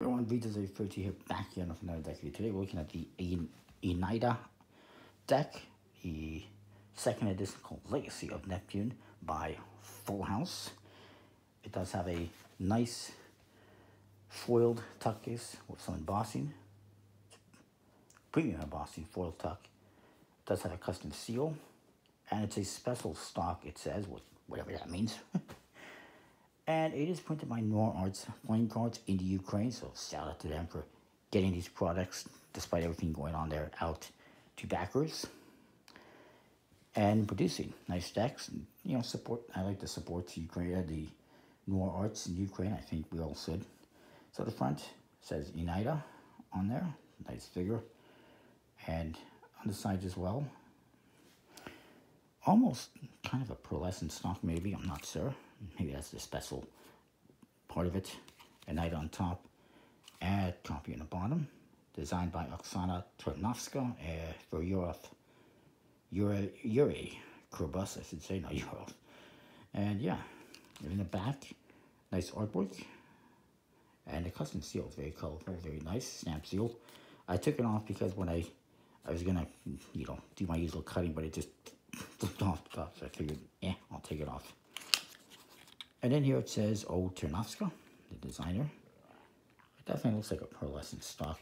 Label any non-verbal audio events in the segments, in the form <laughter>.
Everyone, VJose 30 here back here with another deck Today we're looking at the Eneida deck, the second edition called Legacy of Neptune by Full House. It does have a nice foiled tuck case with some embossing, premium embossing foil tuck. It does have a custom seal, and it's a special stock, it says, whatever that means. <laughs> And it is printed by Noir Arts Playing Cards in the Ukraine. So shout out to them for getting these products, despite everything going on there, out to backers. And producing nice decks. And, you know, support. I like to support Ukraine, uh, the Noir Arts in Ukraine. I think we all should. So the front says Eneida on there. Nice figure. And on the sides as well. Almost kind of a pearlescent stock, maybe. I'm not sure. Maybe that's the special part of it. Eneida on top. Add copy on the bottom. Designed by Oksana Tarnovska uh, for Europe. Yuri, Yuri Kurbus, I should say, not Europe. And yeah, in the back, nice artwork. And the custom seal very colorful, very nice, stamp seal. I took it off because when I, I was gonna, you know, do my usual cutting, but it just <laughs> flipped off the so I figured, yeah, I'll take it off. And then here it says O. Ternovska, the designer. It definitely looks like a pearlescent stock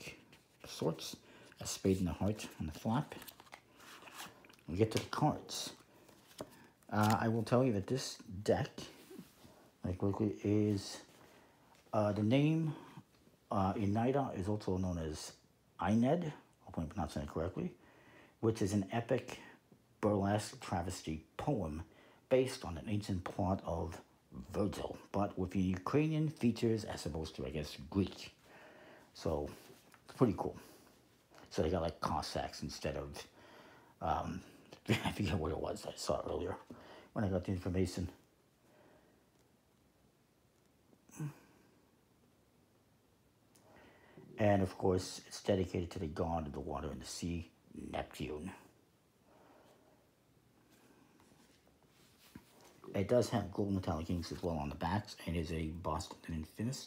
of sorts. A spade in the heart on the flap. We get to the cards. Uh, I will tell you that this deck, like quickly, is uh, the name uh, Eneida is also known as Aeneid, hopefully I'm pronouncing it correctly, which is an epic burlesque travesty poem based on an ancient plot of Virgil, but with the Ukrainian features as opposed to, I guess, Greek. So, pretty cool. So they got like Cossacks instead of, um, <laughs> I forget what it was I saw earlier when I got the information. And of course, it's dedicated to the god of the water and the sea, Neptune. It does have gold metallic inks as well on the backs. It is a Boston Infinus.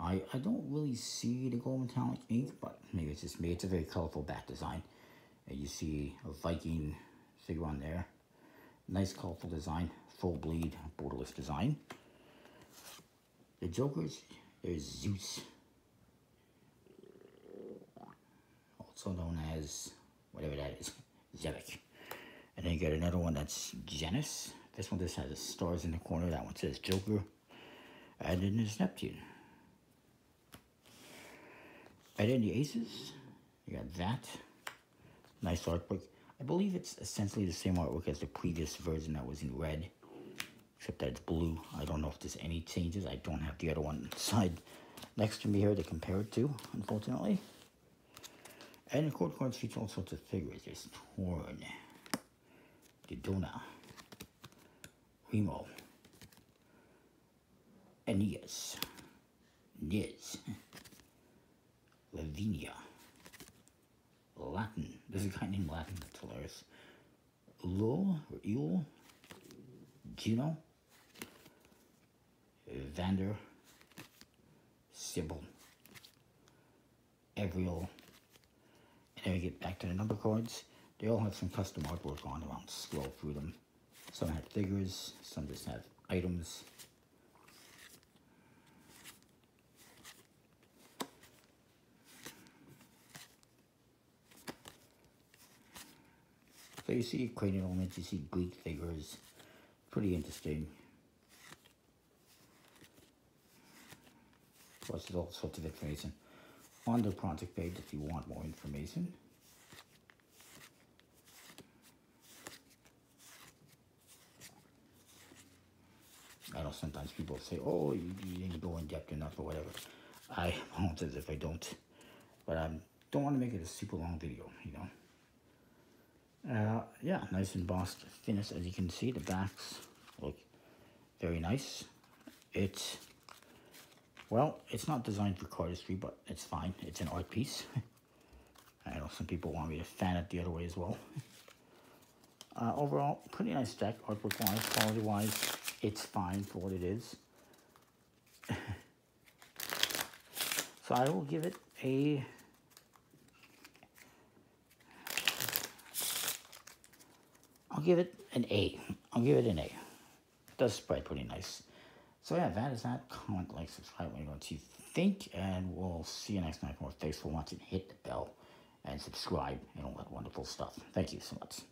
I, I don't really see the gold metallic ink, but maybe it's just me. It's a very colorful back design. And you see a Viking figure on there. Nice colorful design. Full bleed, borderless design. The Jokers, there's Zeus. Also known as, whatever that is, Zevik. And then you get another one that's Janus. This one just has stars in the corner. That one says Joker. And then there's Neptune. And then the Aces, you got that. Nice artwork. I believe it's essentially the same artwork as the previous version that was in red. Except that it's blue. I don't know if there's any changes. I don't have the other one side next to me here to compare it to, unfortunately. And the court cards feature all sorts of figures. There's Torn, Dodona, Primo, Aeneas, Niz, Lavinia, Latin. There's a guy named Latin that's hilarious. Lul or Ewell, Juno, Vander, Sybil, Evriel, and then we get back to the number cards. They all have some custom artwork on them. I'll scroll through them. Some have figures, some just have items. So you see Ukrainian elements, you see Greek figures. Pretty interesting. Plus there's all sorts of information on the project page if you want more information. Sometimes people say, oh, you, didn't go in depth enough or whatever. I <laughs> won't as if I don't. But I don't want to make it a super long video, you know. Uh, yeah, nice embossed finish. As you can see, the backs look very nice. It's, well, it's not designed for cardistry, but it's fine. It's an art piece. <laughs> I know some people want me to fan it the other way as well. <laughs> Uh, overall, pretty nice deck, artwork-wise, quality-wise it's fine for what it is. <laughs> So I will give it a I'll give it an A. I'll give it an A. It does spread pretty nice. So yeah, that is that. Comment, like, subscribe, let me know what you think, and we'll see you next time. More thanks for watching. Hit the bell and subscribe and all that wonderful stuff. Thank you so much.